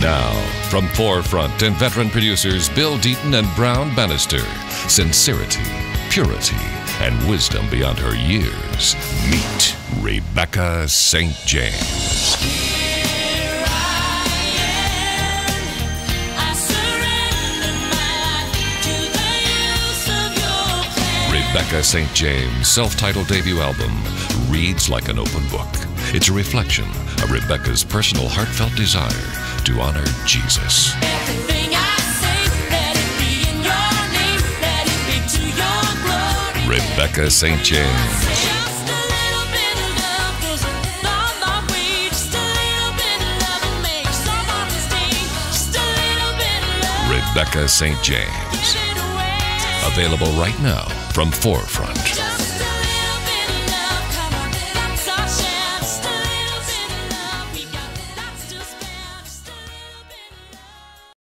Now, from ForeFront and veteran producers Bill Deaton and Brown Bannister, sincerity, purity, and wisdom beyond her years, meet Rebecca St. James. Rebecca St. James' self titled debut album reads like an open book. It's a reflection of Rebecca's personal heartfelt desire to honor Jesus. Rebecca St. James. Rebecca St. James. Available right now from ForeFront.